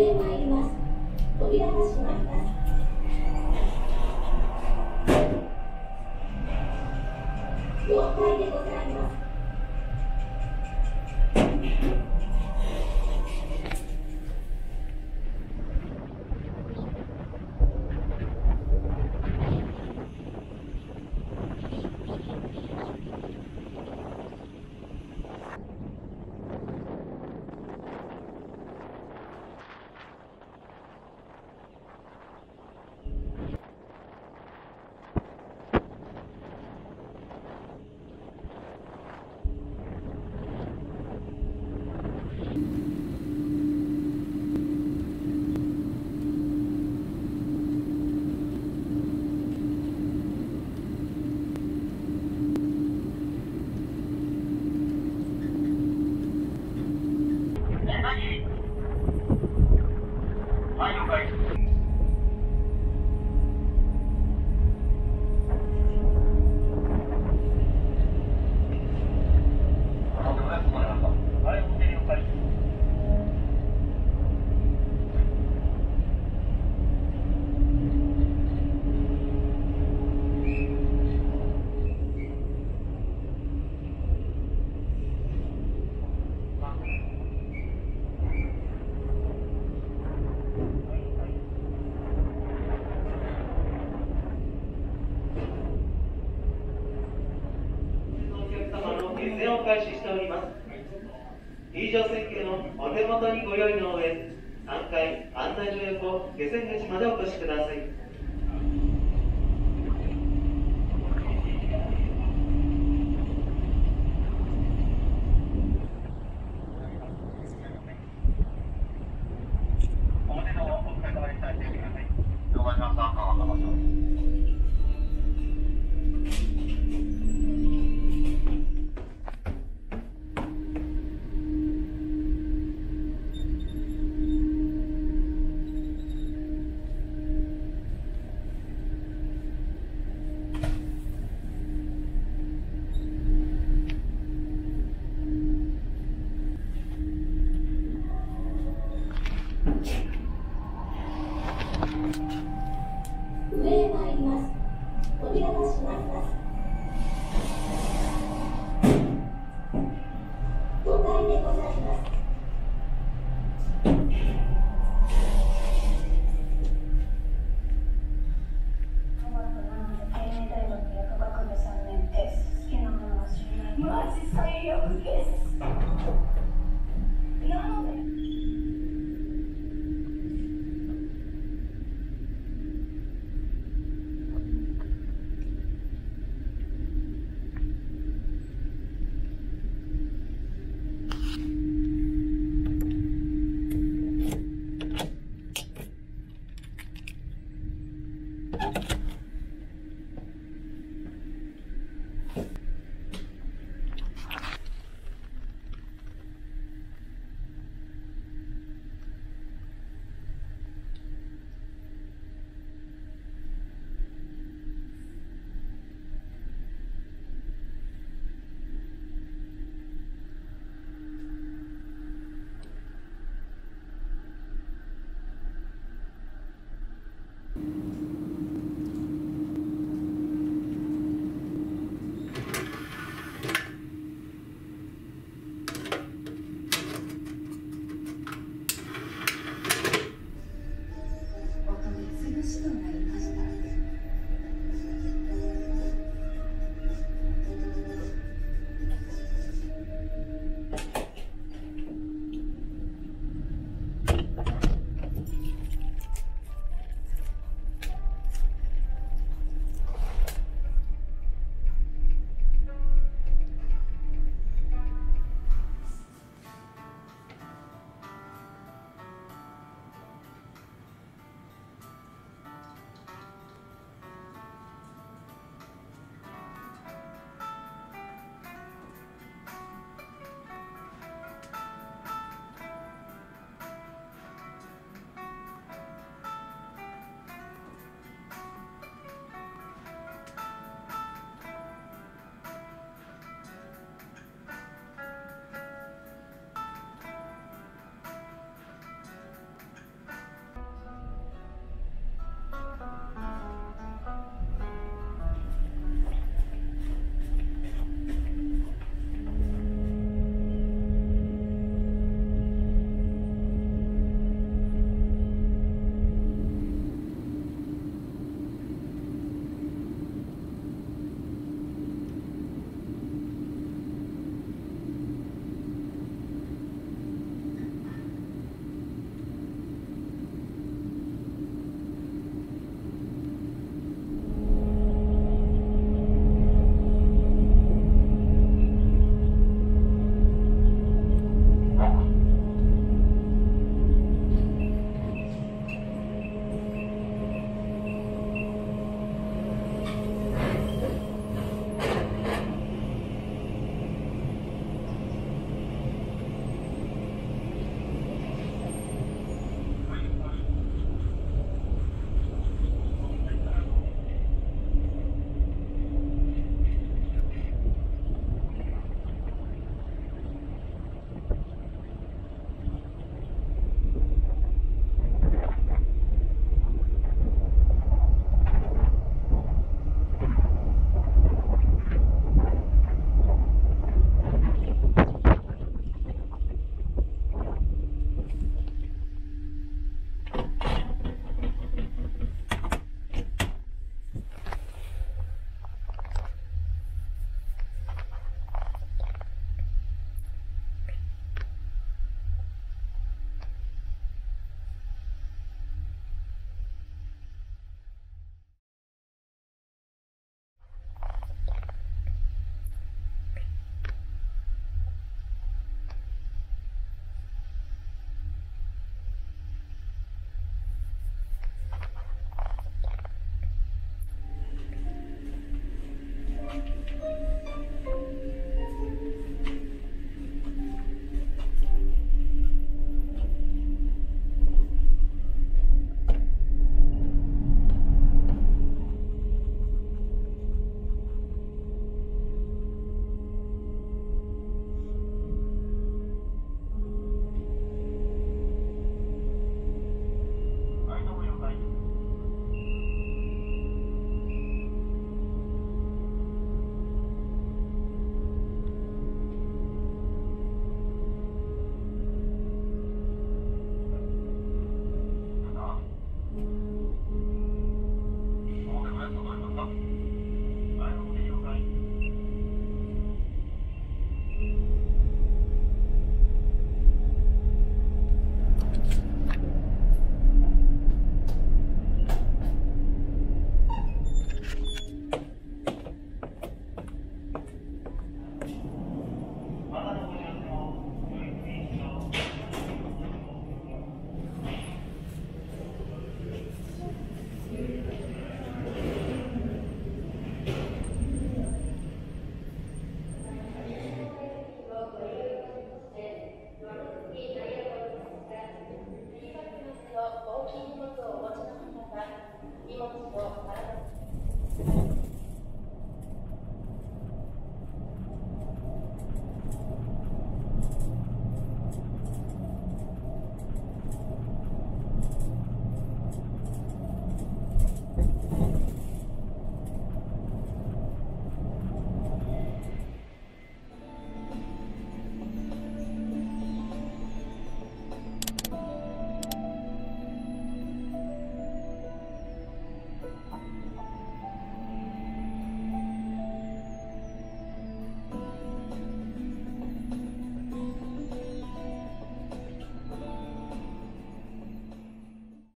上へ参ります扉が閉まります4階でございますを開始しております。以上設計のお手元にご用意の上3階案内所横下船口までお越しください。Okay. this.